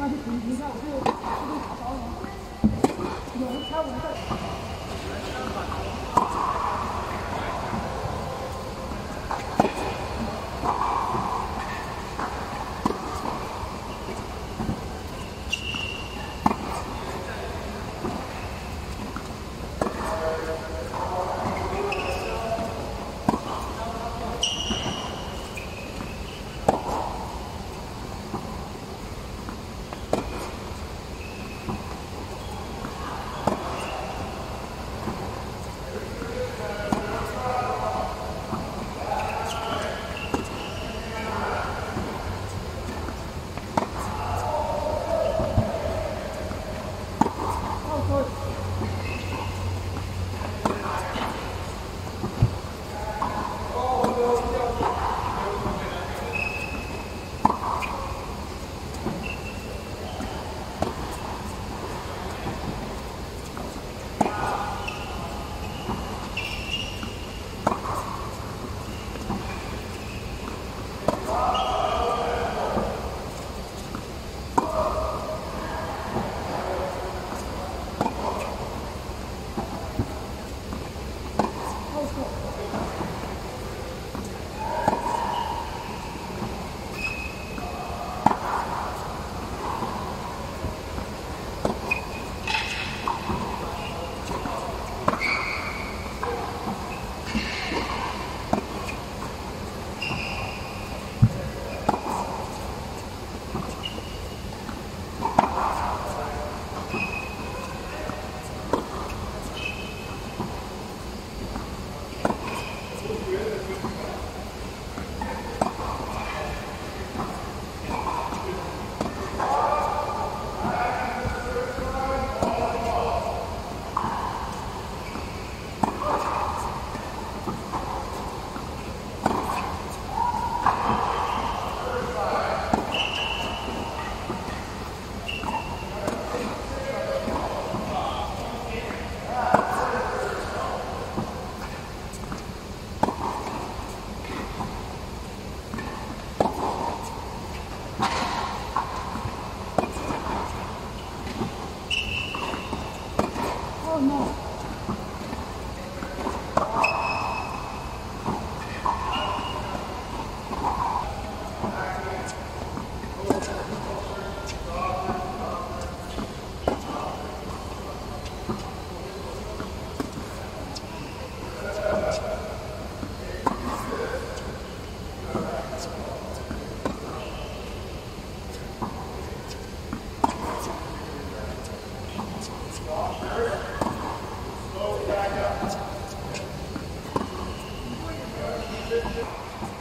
那就停停下，我就我就打包了。有人开我们这。方の何?